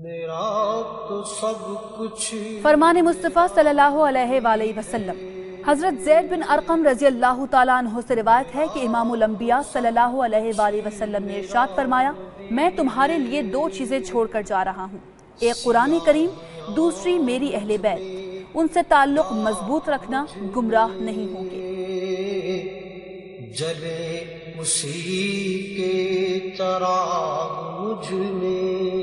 میرا تو سب کچھ فرمان مصطفیٰ صلی اللہ علیہ وآلہ وسلم۔ حضرت زید بن ارقم رضی اللہ تعالیٰ عنہ سے روایت ہے کہ امام الانبیاء صلی اللہ علیہ وآلہ وسلم نے ارشاد فرمایا میں تمہارے لیے دو چیزیں چھوڑ کر جا رہا ہوں۔ ایک قرآن کریم دوسری میری اہل بیت۔ ان سے تعلق مضبوط رکھنا گمراہ نہیں ہوں گے۔ جلے اسی کے طرح مجھ میں